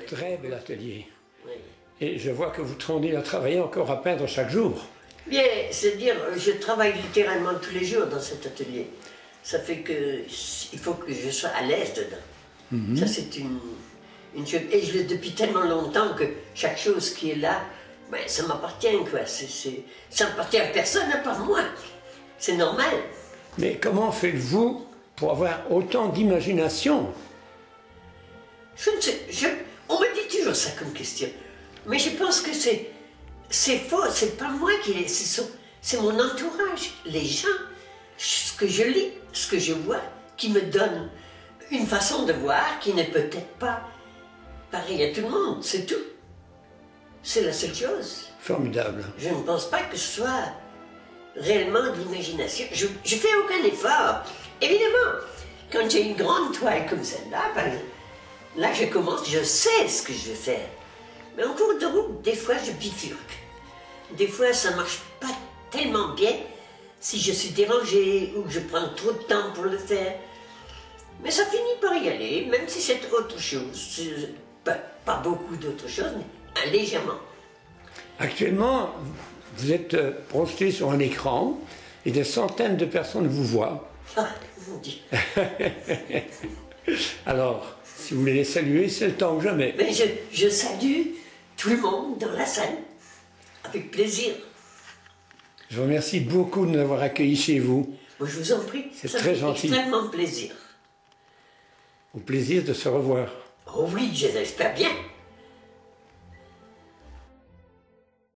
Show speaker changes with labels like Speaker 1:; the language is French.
Speaker 1: Très bel atelier. Et je vois que vous tournez à travailler encore à peindre chaque jour.
Speaker 2: Bien, c'est-à-dire, je travaille littéralement tous les jours dans cet atelier. Ça fait que il faut que je sois à l'aise dedans. Ça, c'est une, une chose. Et je l'ai depuis tellement longtemps que chaque chose qui est là, ben, ça m'appartient, quoi. C'est- ça m'appartient à personne à part moi. C'est normal.
Speaker 1: Mais comment faites-vous pour avoir autant d'imagination?
Speaker 2: Je ne sais, je- ça comme question. Mais je pense que c'est, c'est faux, c'est pas moi qui l'ai, c'est, mon entourage, les gens, ce que je lis, ce que je vois, qui me donne une façon de voir qui n'est peut-être pas pareille à tout le monde, c'est tout. C'est la seule chose.
Speaker 1: Formidable.
Speaker 2: Je ne pense pas que ce soit réellement de l'imagination. Je ne fais aucun effort. Évidemment, quand j'ai une grande toile comme celle-là, ben, là je commence, je sais ce que je vais faire. Mais en cours de route, des fois je bifurque. Des fois ça ne marche pas tellement bien si je suis dérangée ou que je prends trop de temps pour le faire. Mais ça finit par y aller, même si c'est autre chose. C'est Pas, pas beaucoup d'autres choses, mais légèrement.
Speaker 1: Actuellement, vous êtes euh, projeté sur un écran et des centaines de personnes vous voient.
Speaker 2: Ah, mon Dieu.
Speaker 1: Alors, si vous voulez les saluer, c'est le temps que jamais.
Speaker 2: Mais je, je salue tout le monde dans la salle, avec plaisir.
Speaker 1: Je vous remercie beaucoup de nous avoir accueillis chez vous.
Speaker 2: Moi, je vous en prie.
Speaker 1: C'est très gentil.
Speaker 2: extrêmement plaisir.
Speaker 1: Au plaisir de se revoir.
Speaker 2: Oh oui, je l'espère bien.